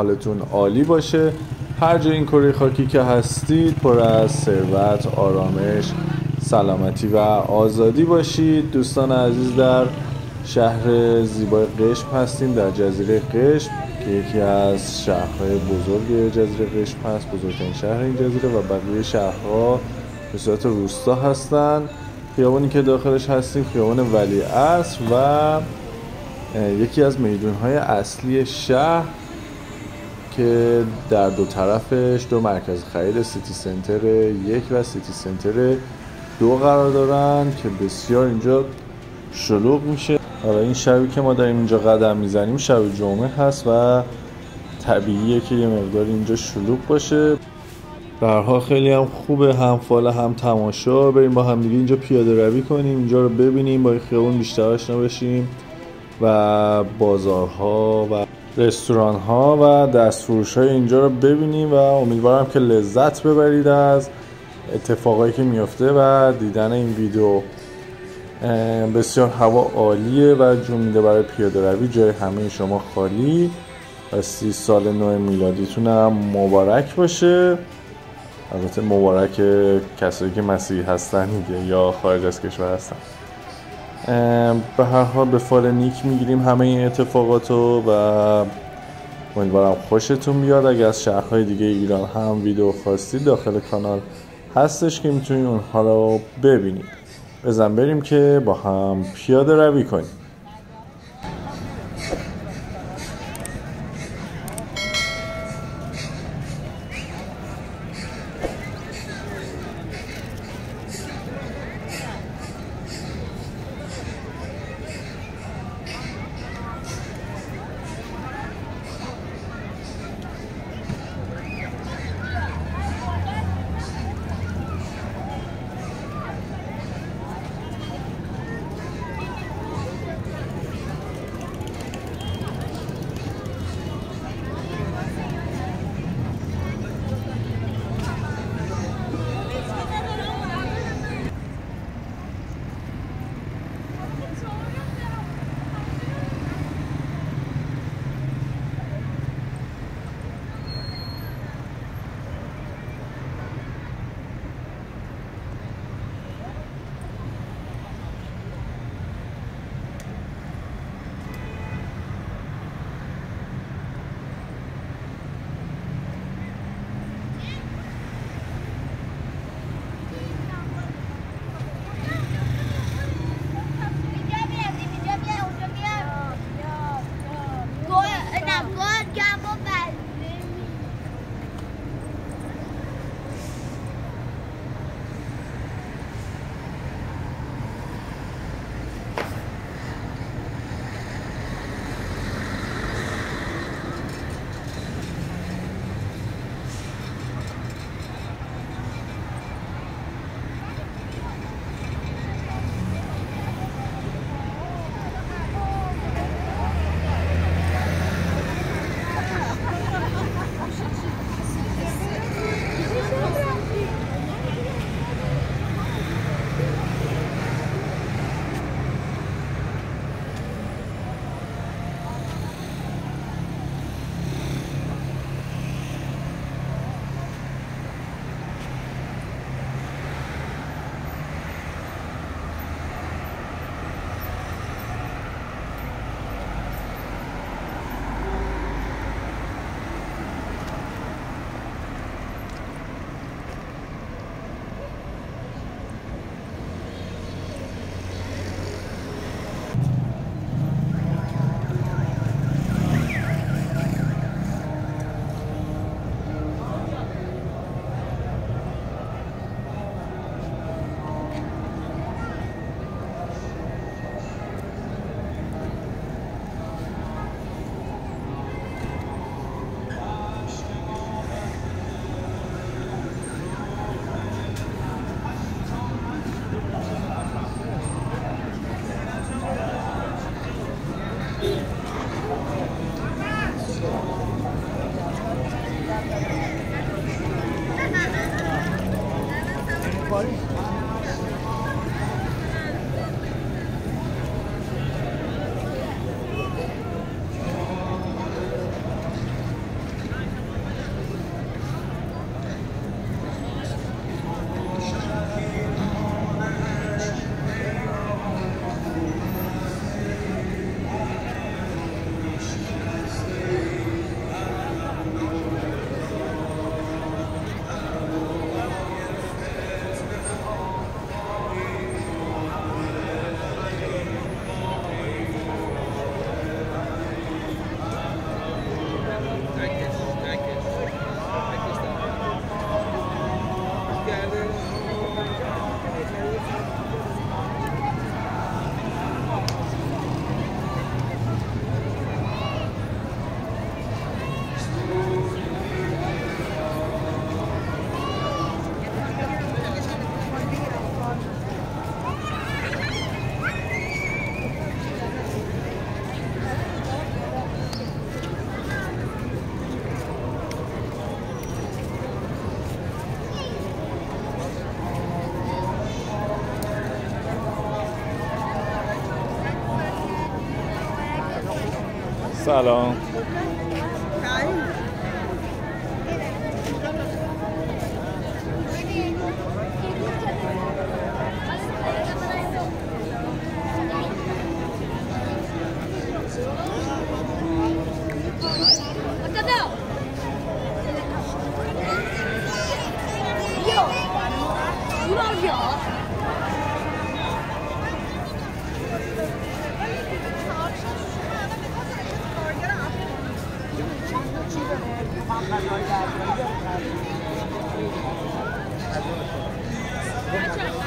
حالتون عالی باشه. هر جای این کره خاکی که هستید پر از ثروت آرامش سلامتی و آزادی باشید. دوستان عزیز در شهر زیبای قشم هستیم در جزیره قشم که یکی از شهرهای بزرگ جزیره قشم هست. بزرگترین شهر این جزیره و بقیه شهرها به صورت روستا هستند خیابانی که داخلش هستیم خیابان ولی اصر و یکی از میدونهای اصلی شهر که در دو طرفش دو مرکز خرید سیتی سنتر یک و سیتی سنتر دو قرار دارن که بسیار اینجا شلوغ میشه. آره این شبی که ما داریم اینجا قدم می‌زنیم شب جمعه هست و طبیعیه که یه مقدار اینجا شلوغ باشه. برها خیلی هم خوبه هم فال هم تماشا. بریم با هم دیگه اینجا پیاده روی کنیم اینجا رو ببینیم با این خیابون بیشتر آشنا بشیم و بازارها و رستوران ها و دستفروش های اینجا رو ببینیم و امیدوارم که لذت ببرید از اتفاقایی که میفته و دیدن این ویدیو. بسیار هوا عالیه و جون میده برای پیاده روی جای همه شما خالی. و سی سال نو میلادیتون هم مبارک باشه. البته مبارک کسایی که مسیحی هستن یا خارج از کشور هستن. به هر حال به فال نیک می‌گیریم همه این اتفاقات رو و امیدوارم خوشتون بیاد. اگر از شهرهای دیگه ایران هم ویدیو خواستید داخل کانال هستش که می‌تونید اونها رو ببینید. بزن بریم که با هم پیاده روی کنیم. سلام. Tchau, tchau.